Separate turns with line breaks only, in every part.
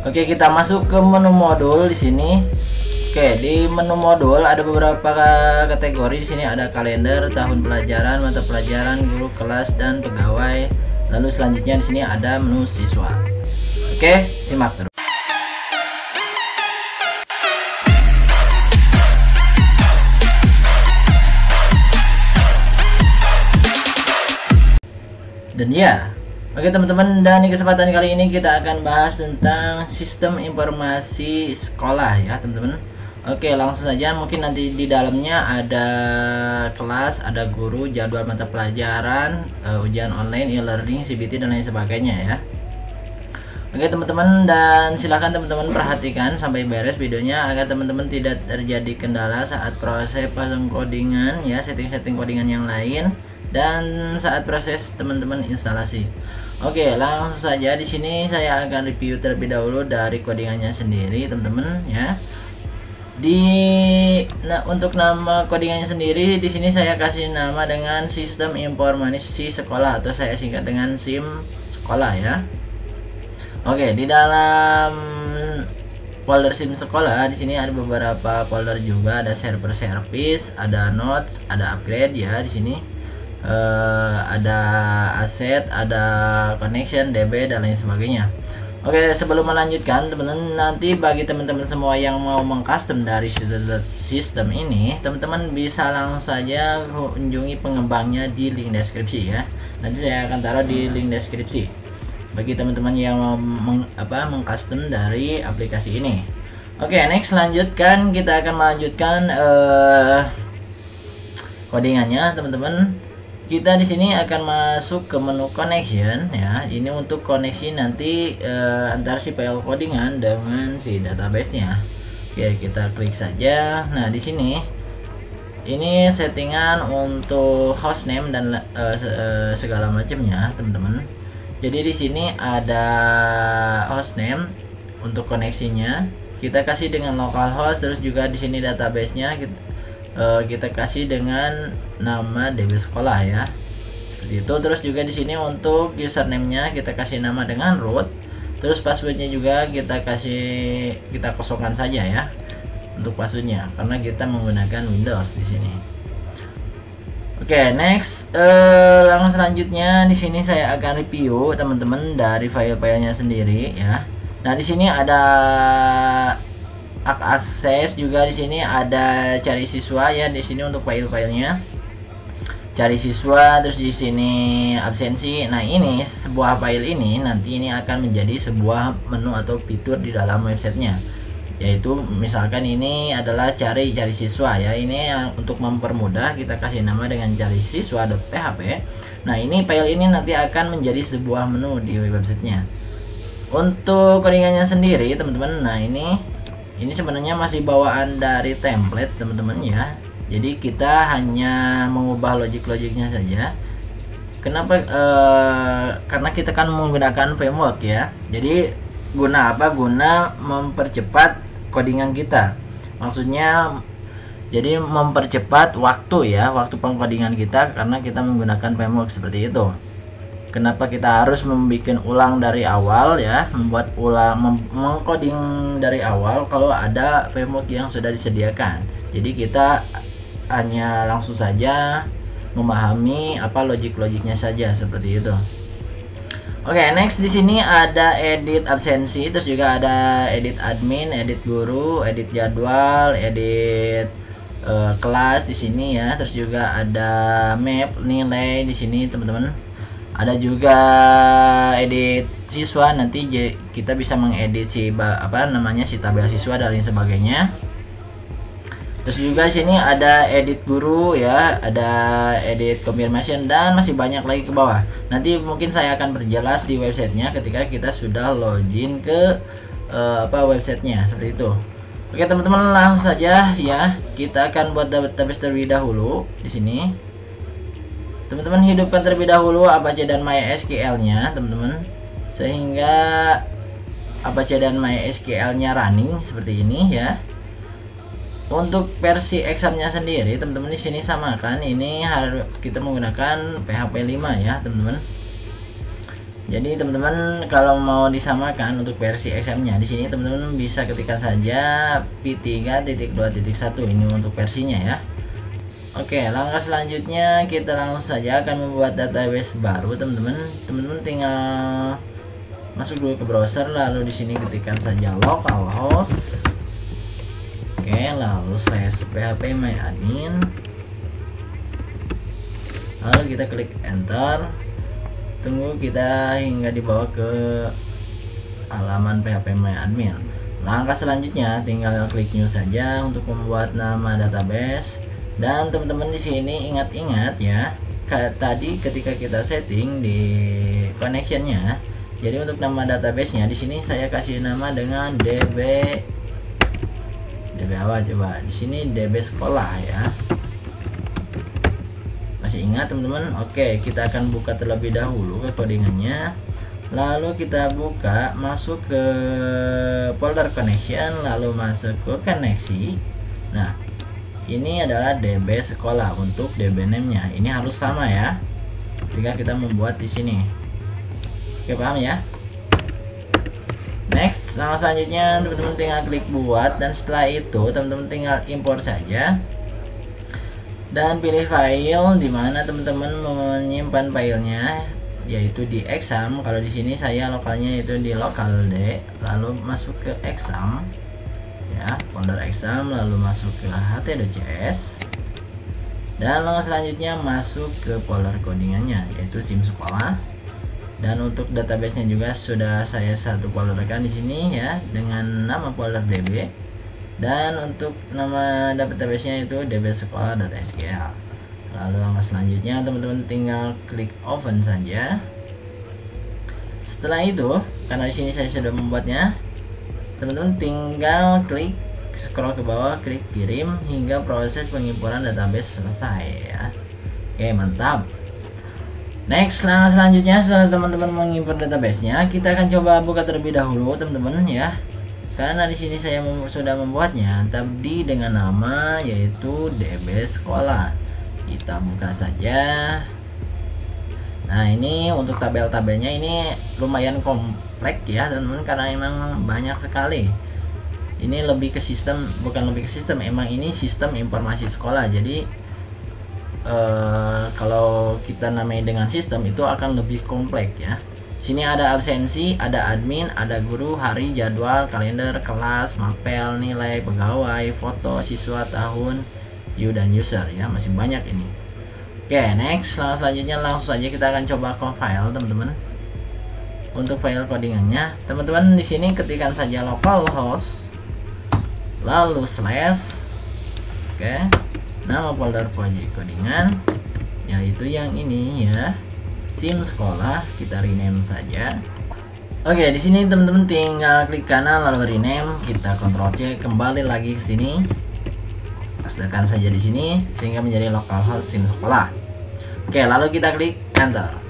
Oke, kita masuk ke menu modul di sini. Oke, di menu modul ada beberapa kategori di sini ada kalender, tahun pelajaran, mata pelajaran, guru kelas dan pegawai. Lalu selanjutnya di sini ada menu siswa. Oke, simak terus. Dan ya, Oke teman-teman dan di kesempatan kali ini kita akan bahas tentang sistem informasi sekolah ya teman-teman. Oke langsung saja. Mungkin nanti di dalamnya ada kelas, ada guru, jadwal mata pelajaran, uh, ujian online, e-learning, CBT dan lain sebagainya ya. Oke teman-teman dan silahkan teman-teman perhatikan sampai beres videonya agar teman-teman tidak terjadi kendala saat proses pasang codingan ya setting-setting codingan yang lain dan saat proses teman-teman instalasi. Oke, langsung saja di sini saya akan review terlebih dahulu dari codingannya sendiri, teman-teman ya. Di nah, untuk nama codingannya sendiri di sini saya kasih nama dengan sistem informasi sekolah atau saya singkat dengan SIM sekolah ya. Oke, di dalam folder SIM sekolah di sini ada beberapa folder juga, ada server service, ada notes, ada upgrade ya di sini uh, ada aset ada connection DB dan lain sebagainya. Oke sebelum melanjutkan teman-teman nanti bagi teman-teman semua yang mau mengcustom dari sistem ini teman-teman bisa langsung saja kunjungi pengembangnya di link deskripsi ya. Nanti saya akan taruh di link deskripsi. Bagi teman-teman yang mau meng, apa mengcustom dari aplikasi ini. Oke next lanjutkan. Kita akan melanjutkan uh, codingannya teman-teman kita di sini akan masuk ke menu connection ya. Ini untuk koneksi nanti uh, antara si file codingan dengan si database-nya. Oke kita klik saja. Nah di sini ini settingan untuk hostname dan uh, segala macamnya teman-teman. Jadi di sini ada hostname untuk koneksinya. Kita kasih dengan localhost terus juga di sini database-nya uh, kita kasih dengan nama DB sekolah ya. Seperti itu. Terus juga di sini untuk username-nya kita kasih nama dengan root. Terus passwordnya juga kita kasih kita kosongkan saja ya untuk passwordnya karena kita menggunakan Windows di sini. Oke, okay, next. Uh, langsung selanjutnya di sini saya akan review teman-teman dari file-filenya sendiri ya. Nah, di sini ada akses juga di sini. Ada cari siswa ya di sini untuk file-filenya. Cari siswa terus di sini absensi. Nah ini sebuah file ini nanti ini akan menjadi sebuah menu atau fitur di dalam websitenya. Yaitu misalkan ini adalah cari cari siswa ya. Ini untuk mempermudah kita kasih nama dengan cari siswa.php nah ini file ini nanti akan menjadi sebuah menu di websitenya. Untuk codingannya sendiri teman-teman nah ini ini sebenarnya masih bawaan dari template teman-teman ya. Jadi kita hanya mengubah logik-logiknya saja. Kenapa e, karena kita kan menggunakan framework ya. Jadi guna apa? Guna mempercepat codingan kita. Maksudnya jadi mempercepat waktu ya waktu pengkodingan kita karena kita menggunakan framework seperti itu kenapa kita harus membuat ulang dari awal ya? Membuat ulang mengcoding dari awal kalau ada framework yang sudah disediakan. Jadi kita hanya langsung saja memahami apa logik-logiknya saja seperti itu. Oke, okay, next di sini ada edit absensi, terus juga ada edit admin, edit guru, edit jadwal, edit uh, kelas di sini ya. Terus juga ada map nilai di sini, teman-teman ada juga edit siswa nanti kita bisa mengedit si apa namanya si tabel siswa dan lain sebagainya. Terus juga sini ada edit guru ya ada edit confirmation dan masih banyak lagi ke bawah. Nanti mungkin saya akan berjelas di websitenya ketika kita sudah login ke uh, apa websitenya. Seperti itu. Oke teman-teman langsung saja ya. Kita akan buat database terlebih dahulu di sini teman-teman hidupkan terlebih dahulu Apache dan MySQL nya teman-teman. Sehingga Apache dan MySQL nya running seperti ini ya. Untuk versi examnya sendiri teman-teman di sini samakan. Ini harus kita menggunakan PHP 5 ya teman-teman. Jadi teman-teman kalau mau disamakan untuk versi XM nya di sini teman-teman bisa ketikkan saja P3.2.1 ini untuk versinya ya Oke langkah selanjutnya kita langsung saja akan membuat database baru teman-teman. Teman-teman tinggal masuk dulu ke browser lalu di sini ketikkan saja localhost oke lalu slash php myadmin lalu kita klik enter. Tunggu kita hingga dibawa ke halaman PHP My Admin. Langkah selanjutnya tinggal klik new saja untuk membuat nama database dan teman-teman di sini ingat-ingat ya tadi ketika kita setting di connectionnya jadi untuk nama databasenya di sini saya kasih nama dengan db db apa coba? Di sini db sekolah ya. Masih ingat teman-teman? Oke kita akan buka terlebih dahulu ke codingannya lalu kita buka masuk ke folder connection lalu masuk ke koneksi nah ini adalah db sekolah untuk db name nya ini harus sama ya. Jika kita membuat di sini. Oke paham ya? Next nama selanjutnya teman-teman tinggal klik buat dan setelah itu teman-teman tinggal import saja. Dan pilih file di mana teman-teman menyimpan filenya yaitu di exam. Kalau di sini saya lokalnya itu di local D lalu masuk ke exam ya folder exam lalu masuk ke ht.cs dan langkah selanjutnya masuk ke folder codingannya yaitu sim sekolah. Dan untuk databasenya juga sudah saya satu folderkan di sini ya dengan nama folder db dan untuk nama database-nya itu dbsekolah.sql lalu langkah selanjutnya teman-teman tinggal klik open saja. Setelah itu karena di sini saya sudah membuatnya teman-teman tinggal klik scroll ke bawah klik kirim hingga proses pengimpuran database selesai ya. Oke mantap. Next langkah selanjutnya setelah teman-teman mengimpor databasenya kita akan coba buka terlebih dahulu teman-teman ya. Karena di sini saya sudah membuatnya tadi dengan nama yaitu DB sekolah. Kita buka saja. Nah ini untuk tabel-tabelnya ini lumayan kompleks ya teman-teman karena emang banyak sekali ini lebih ke sistem bukan lebih ke sistem emang ini sistem informasi sekolah jadi uh, kalau kita namai dengan sistem itu akan lebih kompleks ya Sini ada absensi, ada admin, ada guru, hari, jadwal, kalender, kelas, mapel, nilai, pegawai, foto, siswa, tahun, view dan user ya, masih banyak ini. Oke, okay, next, langsung selanjutnya langsung saja kita akan coba compile, teman-teman. Untuk file codingannya, teman-teman di sini ketikkan saja localhost lalu slash oke, okay, nama folder project codingan yaitu yang ini ya. Sim sekolah kita rename saja. Oke di sini teman-teman tinggal klik kanan lalu rename kita kontrol C kembali lagi ke sini. Pastikan saja di sini sehingga menjadi localhost sim sekolah. Oke lalu kita klik enter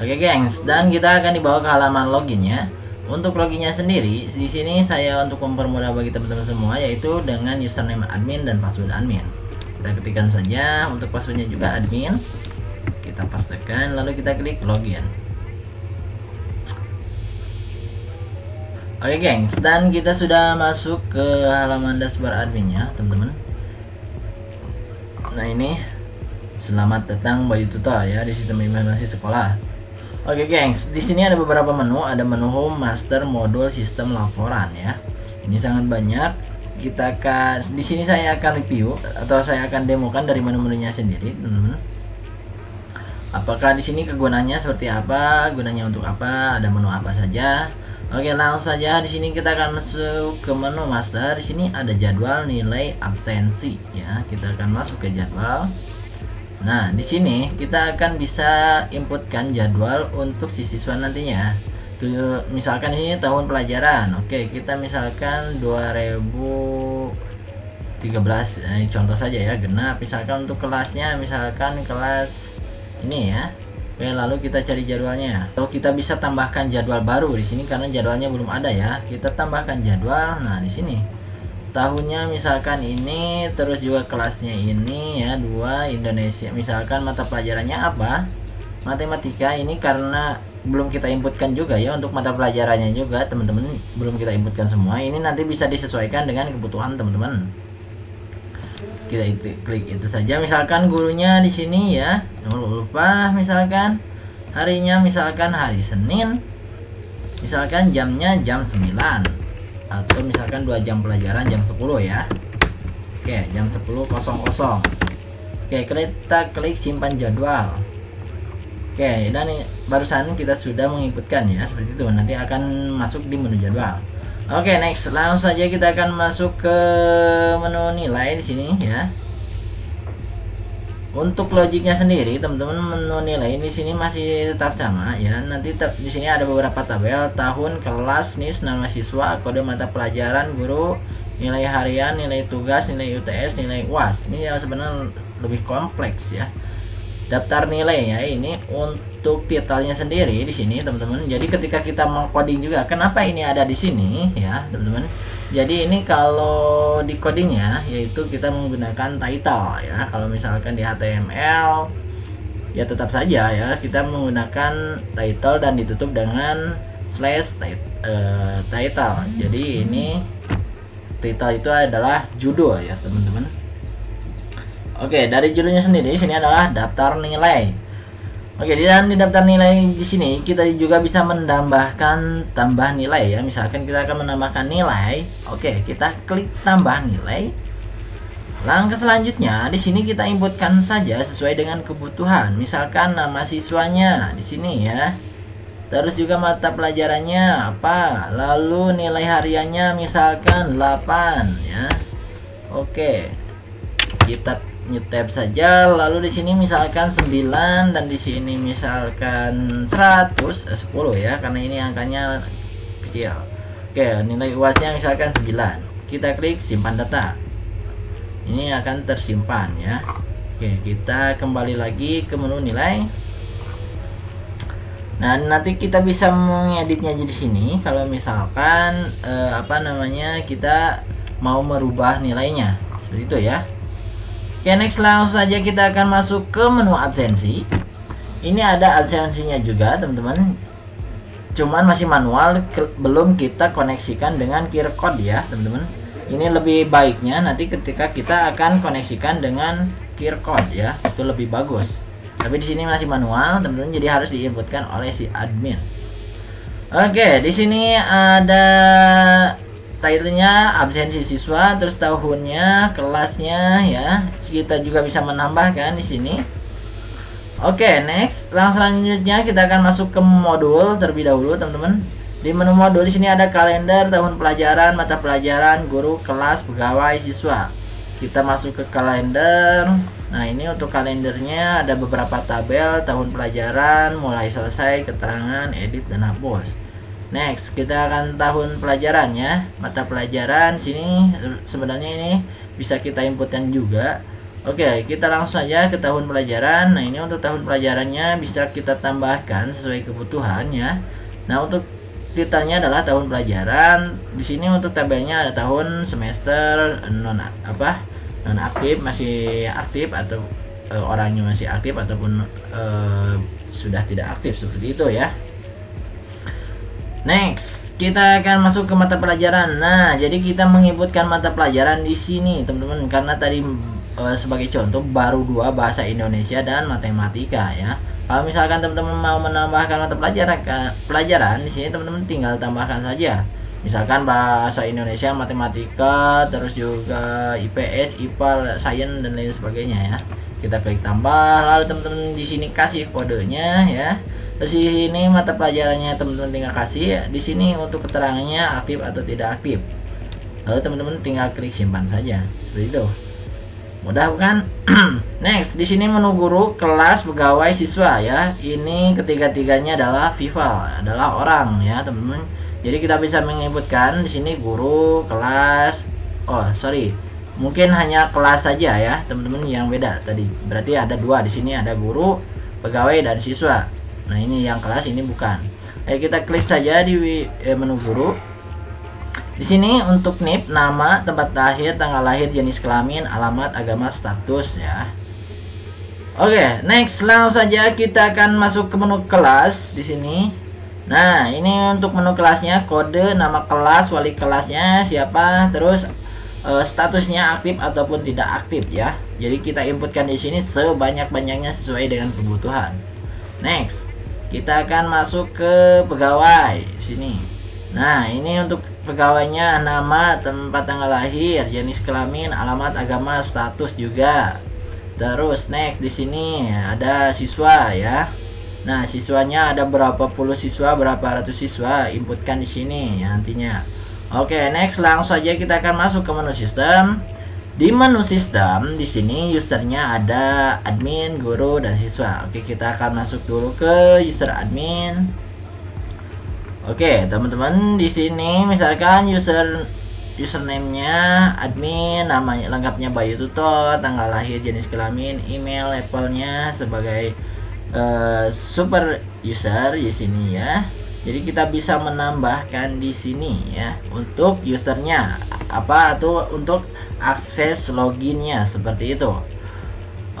Oke gengs. Dan kita akan dibawa ke halaman loginnya untuk loginnya sendiri di sini saya untuk mempermudah bagi teman-teman semua yaitu dengan username admin dan password admin. Kita ketikkan saja. Untuk passwordnya juga admin. Kita pastikan lalu kita klik login. Oke gengs, dan kita sudah masuk ke halaman dashboard adminnya, teman-teman. Nah ini, selamat datang Bayu Tutor ya di sistem informasi sekolah. Oke gengs, di sini ada beberapa menu, ada menu home, master, modul, sistem laporan ya. Ini sangat banyak. Kita akan di sini saya akan review atau saya akan demokan dari menu-menunya sendiri, teman-teman apakah di sini kegunaannya seperti apa? Gunanya untuk apa? Ada menu apa saja? Oke langsung saja. Di sini kita akan masuk ke menu master. Di sini ada jadwal nilai absensi ya. Kita akan masuk ke jadwal nah di sini kita akan bisa inputkan jadwal untuk si siswa nantinya. Tuh misalkan ini tahun pelajaran. Oke kita misalkan 2013 ini contoh saja ya genap. Misalkan untuk kelasnya misalkan kelas ini ya. Oke lalu kita cari jadwalnya. Atau kita bisa tambahkan jadwal baru di sini karena jadwalnya belum ada ya. Kita tambahkan jadwal. Nah di sini tahunnya misalkan ini terus juga kelasnya ini ya dua Indonesia. Misalkan mata pelajarannya apa? Matematika ini karena belum kita inputkan juga ya untuk mata pelajarannya juga teman-teman belum kita inputkan semua. Ini nanti bisa disesuaikan dengan kebutuhan teman-teman. Kita itu klik itu saja. Misalkan gurunya di sini ya lupa misalkan harinya misalkan hari Senin misalkan jamnya jam 9 atau misalkan dua jam pelajaran jam 10 ya oke jam 10.00 oke kita klik simpan jadwal Oke, dan barusan kita sudah menginputkan ya, seperti itu. Nanti akan masuk di menu jadwal. Oke, next. Langsung saja kita akan masuk ke menu nilai di sini ya. Untuk logiknya sendiri, teman-teman menu nilai di sini masih tetap sama ya. Nanti di sini ada beberapa tabel tahun, kelas, nis, nama siswa, kode mata pelajaran, guru, nilai harian, nilai tugas, nilai UTS, nilai UAS. Ini yang sebenarnya lebih kompleks ya daftar nilai ya ini untuk titelnya sendiri di sini teman-teman jadi ketika kita mengcoding juga kenapa ini ada di sini ya teman-teman jadi ini kalau di codingnya yaitu kita menggunakan title ya. Kalau misalkan di HTML ya tetap saja ya. Kita menggunakan title dan ditutup dengan slash uh, title. Jadi ini title itu adalah judul ya teman-teman. Oke, dari judulnya sendiri sini adalah daftar nilai. Oke, di dalam di daftar nilai di sini kita juga bisa menambahkan tambah nilai ya. Misalkan kita akan menambahkan nilai. Oke, kita klik tambah nilai. Langkah selanjutnya di sini kita inputkan saja sesuai dengan kebutuhan. Misalkan nama siswanya di sini ya. Terus juga mata pelajarannya apa? Lalu nilai hariannya misalkan 8 ya. Oke. Kita tab saja lalu di sini misalkan 9 dan di sini misalkan 100 eh, 10 ya karena ini angkanya kecil. Oke nilai uasnya misalkan 9 kita klik simpan data. Ini akan tersimpan ya. Oke kita kembali lagi ke menu nilai. Nah, nanti kita bisa mengeditnya di sini. Kalau misalkan eh, apa namanya kita mau merubah nilainya. Seperti itu ya. Oke next langsung saja kita akan masuk ke menu absensi. Ini ada absensinya juga teman-teman. Cuman masih manual Belum kita koneksikan dengan QR code ya teman-teman. Ini lebih baiknya nanti ketika kita akan koneksikan dengan QR code ya. Itu lebih bagus. Tapi di sini masih manual teman-teman Jadi harus diinputkan oleh si admin. Oke di sini ada titlenya absensi siswa terus tahunnya kelasnya ya. Kita juga bisa menambahkan di sini. Oke okay, next. Langsung selanjutnya kita akan masuk ke modul terlebih dahulu teman-teman. Di menu modul di sini ada kalender tahun pelajaran mata pelajaran guru kelas pegawai siswa. Kita masuk ke kalender. Nah ini untuk kalendernya ada beberapa tabel tahun pelajaran mulai selesai keterangan edit dan hapus Next, kita akan tahun pelajarannya. Mata pelajaran sini sebenarnya ini bisa kita inputkan juga. Oke, kita langsung saja ke tahun pelajaran. Nah, ini untuk tahun pelajarannya bisa kita tambahkan sesuai kebutuhan ya. Nah, untuk titelnya adalah tahun pelajaran. Di sini untuk tabelnya ada tahun, semester, non apa? non aktif, masih aktif atau e, orangnya masih aktif ataupun e, sudah tidak aktif seperti itu ya. Next, kita akan masuk ke mata pelajaran. Nah, jadi kita menginputkan mata pelajaran di sini, teman-teman, karena tadi e, sebagai contoh baru dua bahasa Indonesia dan matematika ya. Kalau misalkan teman-teman mau menambahkan mata pelajaran pelajaran di sini teman-teman tinggal tambahkan saja. Misalkan bahasa Indonesia, matematika, terus juga IPS, IPA, sains dan lain sebagainya ya. Kita klik tambah, lalu teman-teman di sini kasih kodenya ya di sini mata pelajarannya teman-teman tinggal kasih ya. Di sini untuk keterangannya aktif atau tidak aktif. Lalu teman-teman tinggal klik simpan saja. Seperti itu. Mudah bukan? Next, di sini menu guru, kelas, pegawai, siswa ya. Ini ketiga-tiganya adalah Viva, adalah orang ya, teman-teman. Jadi kita bisa menginputkan di sini guru, kelas. Oh, sorry. Mungkin hanya kelas saja ya, teman-teman yang beda tadi. Berarti ada dua di sini ada guru, pegawai dan siswa nah ini yang kelas ini bukan Ayo kita klik saja di eh, menu guru di sini untuk NIP nama tempat lahir tanggal lahir jenis kelamin alamat agama status ya Oke, okay, next langsung saja kita akan masuk ke menu kelas di sini. Nah, ini untuk menu kelasnya kode nama kelas, wali kelasnya siapa, terus uh, statusnya aktif ataupun tidak aktif ya. Jadi kita inputkan di sini sebanyak-banyaknya sesuai dengan kebutuhan. Next, kita akan masuk ke pegawai sini. Nah, ini untuk pegawainya nama, tempat tanggal lahir, jenis kelamin, alamat, agama, status juga. Terus next di sini ada siswa ya. Nah siswanya ada berapa puluh siswa berapa ratus siswa? Inputkan di sini ya, nantinya. Oke next langsung saja kita akan masuk ke menu sistem di menu sistem di sini usernya ada admin guru dan siswa oke kita akan masuk dulu ke user admin oke teman-teman di sini misalkan user username-nya admin, namanya lengkapnya Bayu Tutor, tanggal lahir, jenis kelamin, email, levelnya sebagai uh, super user di sini ya. Jadi kita bisa menambahkan di sini ya untuk usernya. Apa atau untuk akses loginnya seperti itu.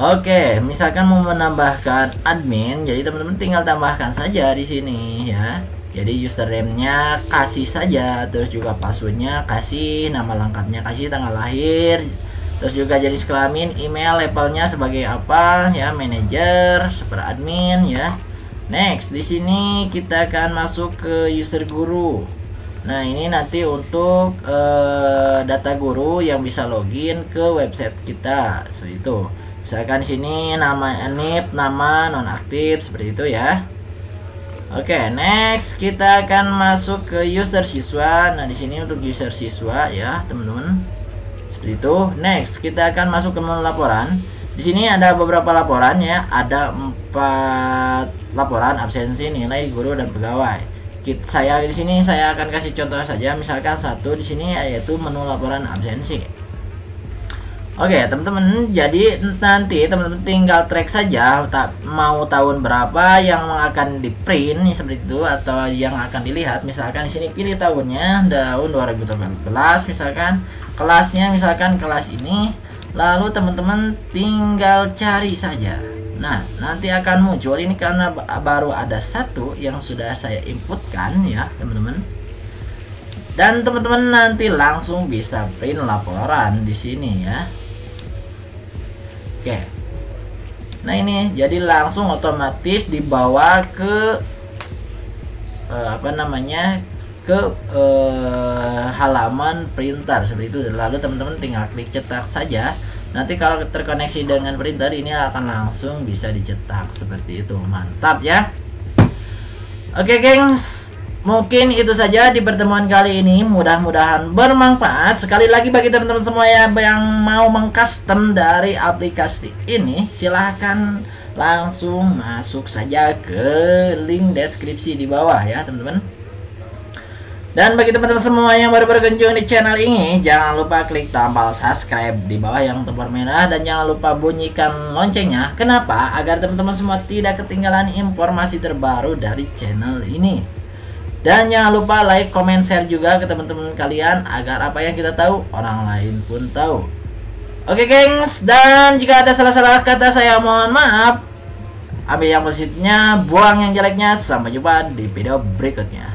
Oke, misalkan mau menambahkan admin, jadi teman-teman tinggal tambahkan saja di sini ya. Jadi username-nya kasih saja terus juga passwordnya kasih nama lengkapnya kasih tanggal lahir terus juga jenis kelamin email levelnya sebagai apa ya manager super admin ya next di sini kita akan masuk ke user guru nah ini nanti untuk uh, data guru yang bisa login ke website kita seperti itu misalkan sini nama nip nama nonaktif seperti itu ya Oke, okay, next kita akan masuk ke user siswa. Nah, di sini untuk user siswa ya, teman-teman. Seperti itu. Next, kita akan masuk ke menu laporan. Di sini ada beberapa laporan ya, ada empat laporan absensi, nilai guru dan pegawai. Saya di sini saya akan kasih contoh saja, misalkan satu di sini yaitu menu laporan absensi. Oke teman-teman jadi nanti teman-teman tinggal track saja tak mau tahun berapa yang akan di print seperti itu atau yang akan dilihat. Misalkan di sini pilih tahunnya tahun 2018 misalkan. Kelasnya misalkan kelas ini lalu teman-teman tinggal cari saja. Nah nanti akan muncul. Ini karena baru ada satu yang sudah saya inputkan ya teman-teman. Dan teman-teman nanti langsung bisa print laporan di sini ya. Oke. Nah ini jadi langsung otomatis dibawa ke uh, apa namanya ke uh, halaman printer seperti itu. Lalu teman-teman tinggal klik cetak saja. Nanti kalau terkoneksi dengan printer ini akan langsung bisa dicetak seperti itu. Mantap ya. Oke, gengs. Mungkin itu saja di pertemuan kali ini. Mudah-mudahan bermanfaat. Sekali lagi bagi teman-teman semua yang, yang mau mengcustom dari aplikasi ini, silahkan langsung masuk saja ke link deskripsi di bawah ya, teman-teman. Dan bagi teman-teman semua yang baru berkunjung di channel ini, jangan lupa klik tombol subscribe di bawah yang tombol merah dan jangan lupa bunyikan loncengnya. Kenapa? Agar teman-teman semua tidak ketinggalan informasi terbaru dari channel ini. Dan jangan lupa like, comment, share juga ke teman-teman kalian agar apa yang kita tahu orang lain pun tahu. Oke, gengs, dan jika ada salah-salah kata saya mohon maaf. Ambil yang positifnya, buang yang jeleknya. Sampai jumpa di video berikutnya.